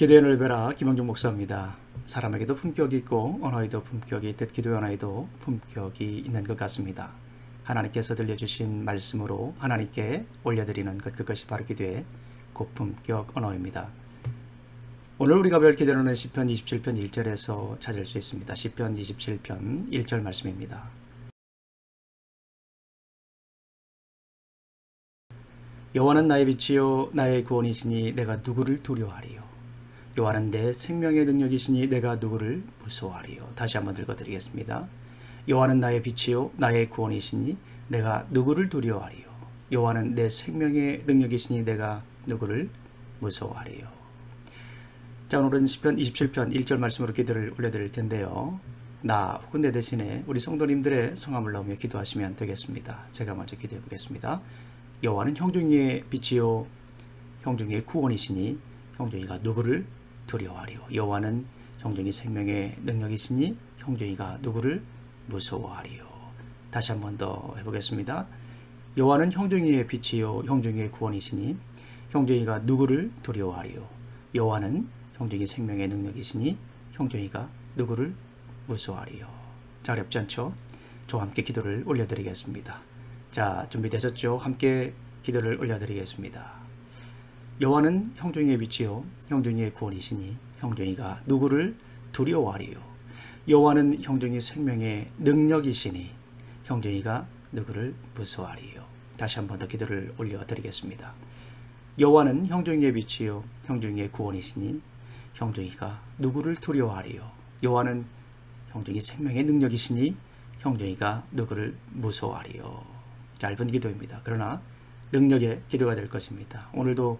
기도의 넓베라 김영종 목사입니다. 사람에게도 품격이 있고 언어에도 품격이 있듯 기도의 언어에도 품격이 있는 것 같습니다. 하나님께서 들려주신 말씀으로 하나님께 올려드리는 것 그것이 바로 기도의 고품격 언어입니다. 오늘 우리가 별 기도는 시편 27편 1절에서 찾을 수 있습니다. 시편 27편 1절 말씀입니다. 여호와는 나의 빛이요 나의 구원이시니 내가 누구를 두려워하리요 내 생명의 능력이시니 내가 누구를 무서워하리요 다시 한번 읽어드리겠습니다. 여호와는 나의 빛이요 나의 구원이시니 내가 누구를 두려워하리요 여호와는 내 생명의 능력이시니 내가 누구를 무서워하리요 자 오늘은 시편 27편 1절 말씀으로 기도를 올려드릴 텐데요. 나 혹은 내 대신에 우리 성도님들의 성함을 넣으며 기도하시면 되겠습니다. 제가 먼저 기도해 보겠습니다. 여호와는 형중이의 빛이요 형중이의 구원이시니 형중이가 누구를 두려워하리요 여호와는 형중이 생명의 능력이시니 형중이가 누구를 무서워하리요 다시 한 번 더 해보겠습니다 여호와는 형중이의 빛이요 형중이의 구원이시니 형중이가 누구를 두려워하리요 여호와는 형중이 생명의 능력이시니 형중이가 누구를 무서워하리요 자 어렵지 않죠? 저와 함께 기도를 올려드리겠습니다 자, 준비되셨죠? 함께 기도를 올려드리겠습니다. 여호와는 형중이의 빛이요 형중이의 구원이시니 형중이가 누구를 두려워하리요 여호와는 형중이 생명의 능력이시니 형중이가 누구를 무서워하리요 다시 한번 더 기도를 올려드리겠습니다. 여호와는 형중이의 빛이요 형중이의 구원이시니 형중이가 누구를 두려워하리요 여호와는 형중이 생명의 능력이시니 형중이가 누구를 무서워하리요 짧은 기도입니다. 그러나 능력의 기도가 될 것입니다. 오늘도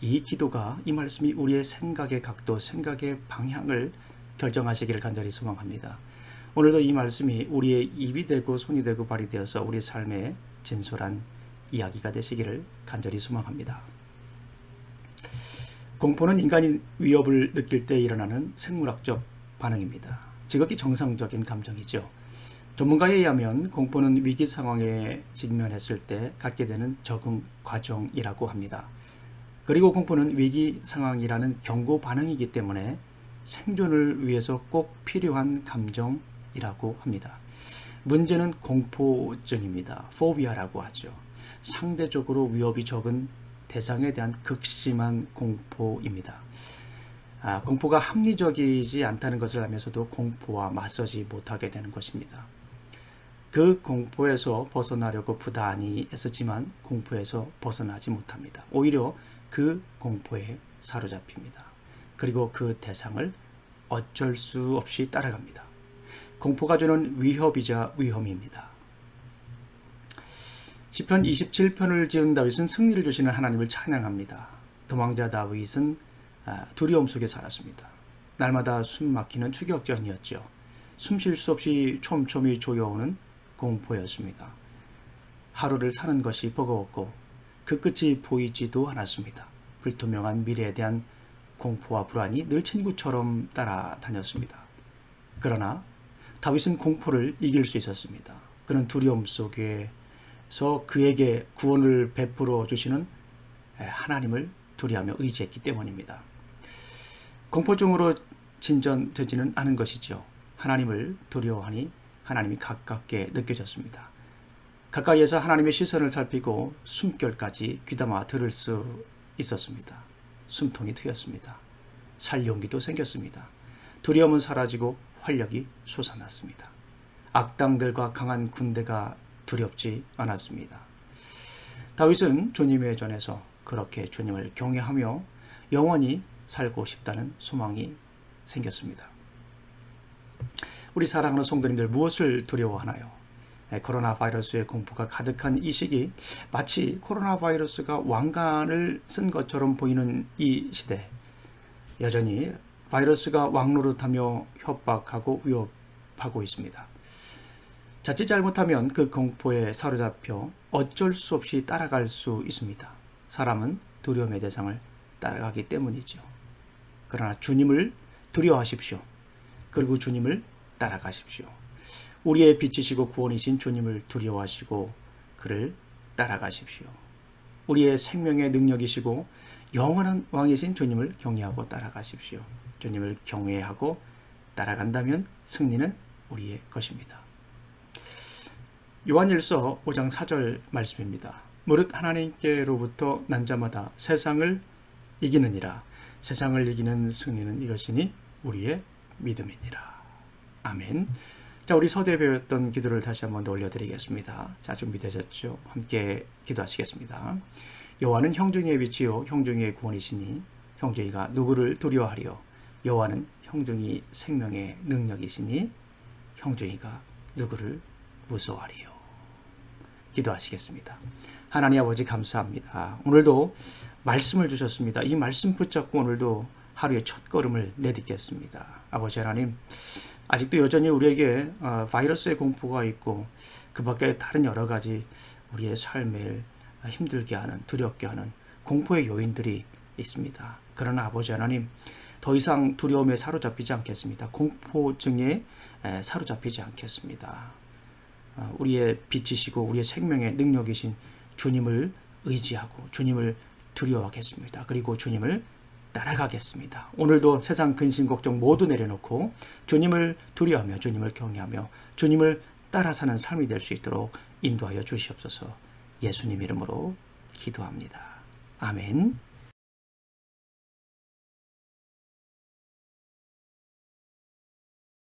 이 기도가 이 말씀이 우리의 생각의 각도, 생각의 방향을 결정하시기를 간절히 소망합니다. 오늘도 이 말씀이 우리의 입이 되고 손이 되고 발이 되어서 우리 삶의 진솔한 이야기가 되시기를 간절히 소망합니다. 공포는 인간이 위협을 느낄 때 일어나는 생물학적 반응입니다. 지극히 정상적인 감정이죠. 전문가에 의하면 공포는 위기 상황에 직면했을 때 갖게 되는 적응 과정이라고 합니다. 그리고 공포는 위기 상황이라는 경고 반응이기 때문에 생존을 위해서 꼭 필요한 감정이라고 합니다. 문제는 공포증입니다. 포비아라고 하죠. 상대적으로 위협이 적은 대상에 대한 극심한 공포입니다. 아, 공포가 합리적이지 않다는 것을 알면서도 공포와 맞서지 못하게 되는 것입니다. 그 공포에서 벗어나려고 부단히 애썼지만 공포에서 벗어나지 못합니다. 오히려 그 공포에 사로잡힙니다. 그리고 그 대상을 어쩔 수 없이 따라갑니다. 공포가 주는 위협이자 위험입니다. 시편 27편을 지은 다윗은 승리를 주시는 하나님을 찬양합니다. 도망자 다윗은 아, 두려움 속에 살았습니다. 날마다 숨 막히는 추격전이었죠. 숨 쉴 수 없이 촘촘히 조여오는 공포였습니다. 하루를 사는 것이 버거웠고 그 끝이 보이지도 않았습니다. 불투명한 미래에 대한 공포와 불안이 늘 친구처럼 따라다녔습니다. 그러나 다윗은 공포를 이길 수 있었습니다. 그는 두려움 속에서 그에게 구원을 베풀어 주시는 하나님을 두려하며 의지했기 때문입니다. 공포증으로 진전되지는 않은 것이죠. 하나님을 두려워하니 하나님이 가깝게 느껴졌습니다. 가까이에서 하나님의 시선을 살피고 숨결까지 귀담아 들을 수 있었습니다. 숨통이 트였습니다. 살 용기도 생겼습니다. 두려움은 사라지고 활력이 솟아났습니다. 악당들과 강한 군대가 두렵지 않았습니다. 다윗은 주님의 전에서 그렇게 주님을 경외하며 영원히 살고 싶다는 소망이 생겼습니다. 우리 사랑하는 성도님들 무엇을 두려워하나요? 네, 코로나 바이러스의 공포가 가득한 이 시기 마치 코로나 바이러스가 왕관을 쓴 것처럼 보이는 이 시대 여전히 바이러스가 왕노릇하며 협박하고 위협하고 있습니다. 자칫 잘못하면 그 공포에 사로잡혀 어쩔 수 없이 따라갈 수 있습니다. 사람은 두려움의 대상을 따라가기 때문이죠. 그러나 주님을 두려워하십시오. 그리고 주님을 따라가십시오. 우리의 빛이시고 구원이신 주님을 두려워하시고 그를 따라가십시오. 우리의 생명의 능력이시고 영원한 왕이신 주님을 경외하고 따라가십시오. 주님을 경외하고 따라간다면 승리는 우리의 것입니다. 요한일서 5장 4절 말씀입니다. 무릇 하나님께로부터 난 자마다 세상을 이기느니라. 세상을 이기는 승리는 이것이니 우리의 믿음이니라. 아멘. 자, 우리 서두에 배웠던 기도를 다시 한번 더 올려드리겠습니다. 자, 준비되셨죠? 함께 기도하시겠습니다. 여호와는 형중의 위치요 형중의 구원이시니 형중이가 누구를 두려워하리요 여호와는 형중이 생명의 능력이시니 형중이가 누구를 무서워하리요 기도하시겠습니다. 하나님 아버지 감사합니다. 오늘도 말씀을 주셨습니다. 이 말씀 붙잡고 오늘도 하루의 첫 걸음을 내딛겠습니다. 아버지 하나님 아직도 여전히 우리에게 어, 바이러스의 공포가 있고 그 밖에 다른 여러 가지 우리의 삶을 힘들게 하는 두렵게 하는 공포의 요인들이 있습니다. 그러나 아버지 하나님 더 이상 두려움에 사로잡히지 않겠습니다. 공포증에 사로잡히지 않겠습니다. 어, 우리의 빛이시고 우리의 생명의 능력이신 주님을 의지하고 주님을 두려워하겠습니다. 그리고 주님을 따라가겠습니다. 오늘도 세상 근심 걱정 모두 내려놓고 주님을 두려워하며 주님을 경외하며 주님을 따라 사는 삶이 될 수 있도록 인도하여 주시옵소서. 예수님 이름으로 기도합니다. 아멘.